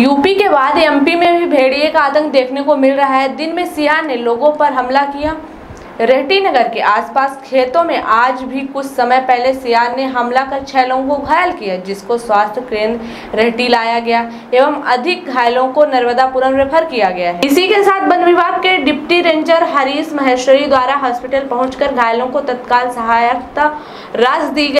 UP के बाद MP में भी भेड़िए का आतंक देखने को मिल रहा है। दिन में सियार ने लोगों पर हमला किया। रेहटी नगर के आसपास खेतों में आज भी कुछ समय पहले सियार ने हमला कर छह लोगों को घायल किया, जिसको स्वास्थ्य केंद्र रेहटी लाया गया एवं अधिक घायलों को नर्मदापुरम रेफर किया गया है। इसी के साथ वन विभाग के डिप्टी रेंजर हरीश महेश्वरी द्वारा हॉस्पिटल पहुंचकर घायलों को तत्काल सहायता राशि दी गई।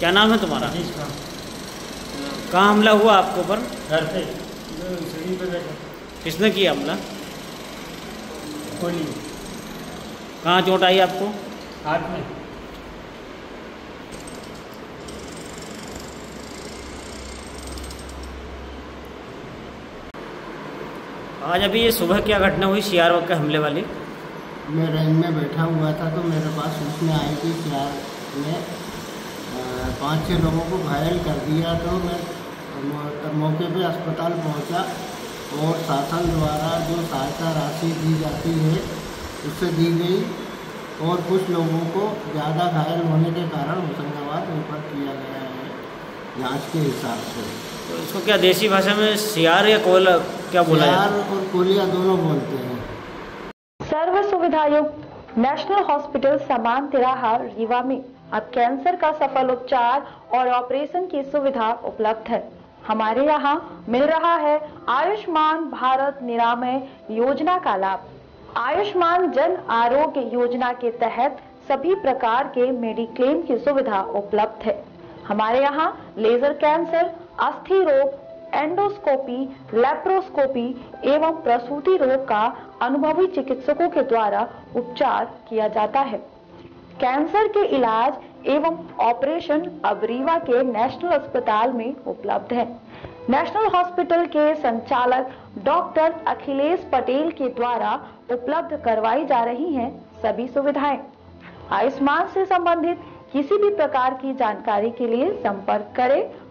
क्या नाम है तुम्हारा? कहाँ हमला हुआ आपके ऊपर घर पे। किसने किया हमला? कहाँ चोट आई आपको? हाथ में। आज अभी ये सुबह क्या घटना हुई सियार के हमले वाली? मैं रेंज में बैठा हुआ था तो मेरे पास सूचना आई कि चार ने पाँच छः लोगों को घायल कर दिया तो मैं मौके पे अस्पताल पहुँचा और शासन द्वारा जो सहायता राशि दी जाती है, उससे दी गई और कुछ लोगों को ज़्यादा घायल होने के कारण होशंगाबाद रेफर किया गया है जाँच के हिसाब से। तो इसको क्या देसी भाषा में सियार या कोयला क्या बोला जाता यार और कोलिया दोनों बोलते हैं। सर्व सुविधा युक्त नेशनल हॉस्पिटल समान तिराहा रीवा में। अब कैंसर का सफल उपचार और ऑपरेशन की सुविधा उपलब्ध है। हमारे यहाँ मिल रहा है आयुष्मान भारत निरामय योजना का लाभ। आयुष्मान जन आरोग्य योजना के तहत सभी प्रकार के मेडिक्लेम की सुविधा उपलब्ध है। हमारे यहाँ लेजर कैंसर अस्थि रोग एंडोस्कोपी लेप्रोस्कोपी एवं प्रसूति रोग का अनुभवी चिकित्सकों के द्वारा उपचार किया जाता है। कैंसर के इलाज एवं ऑपरेशन अब रीवा के नेशनल अस्पताल में उपलब्ध है। नेशनल हॉस्पिटल के संचालक डॉक्टर अखिलेश पटेल के द्वारा उपलब्ध करवाई जा रही हैं सभी सुविधाएँ। आयुष्मान से संबंधित किसी भी प्रकार की जानकारी के लिए संपर्क करें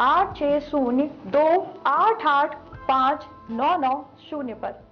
आठ छः शून्य दो आठ आठ पाँच नौ नौ शून्य पर।